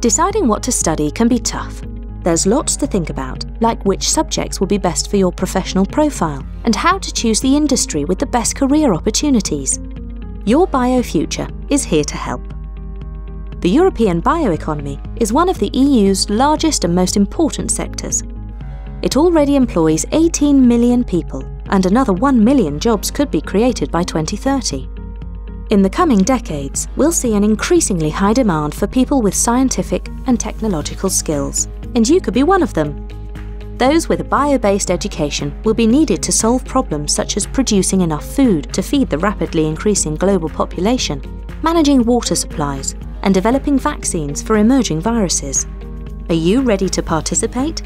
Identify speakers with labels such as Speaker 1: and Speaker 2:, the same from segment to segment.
Speaker 1: Deciding what to study can be tough. There's lots to think about, like which subjects will be best for your professional profile and how to choose the industry with the best career opportunities. UrBIOfuture is here to help. The European bioeconomy is one of the EU's largest and most important sectors. It already employs 18 million people, and another 1 million jobs could be created by 2030. In the coming decades, we'll see an increasingly high demand for people with scientific and technological skills, and you could be one of them. Those with a bio-based education will be needed to solve problems such as producing enough food to feed the rapidly increasing global population, managing water supplies, and developing vaccines for emerging viruses. Are you ready to participate?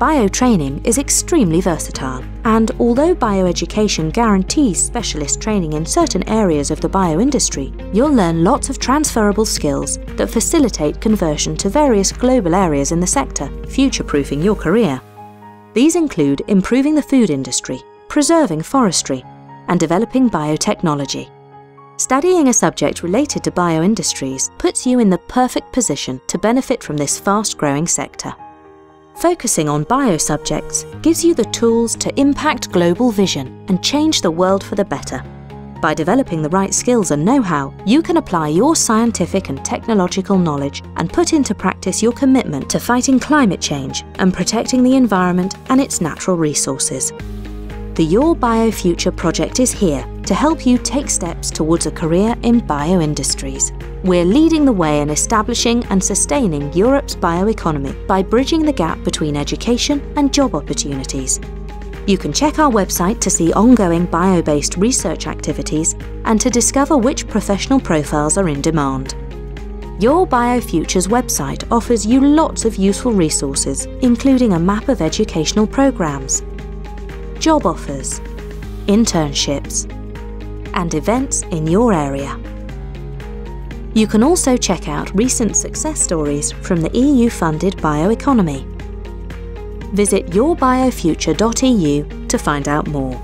Speaker 1: Biotraining is extremely versatile, and although bioeducation guarantees specialist training in certain areas of the bioindustry, you'll learn lots of transferable skills that facilitate conversion to various global areas in the sector, future-proofing your career. These include improving the food industry, preserving forestry, and developing biotechnology. Studying a subject related to bioindustries puts you in the perfect position to benefit from this fast-growing sector. Focusing on bio subjects gives you the tools to impact global vision and change the world for the better. By developing the right skills and know-how, you can apply your scientific and technological knowledge and put into practice your commitment to fighting climate change and protecting the environment and its natural resources. The UrBIOfuture project is here to help you take steps towards a career in bioindustries. We're leading the way in establishing and sustaining Europe's bioeconomy by bridging the gap between education and job opportunities. You can check our website to see ongoing bio-based research activities and to discover which professional profiles are in demand. UrBIOfuture's website offers you lots of useful resources, including a map of educational programs, job offers, internships, and events in your area. You can also check out recent success stories from the EU-funded bioeconomy. Visit urbiofuture.eu to find out more.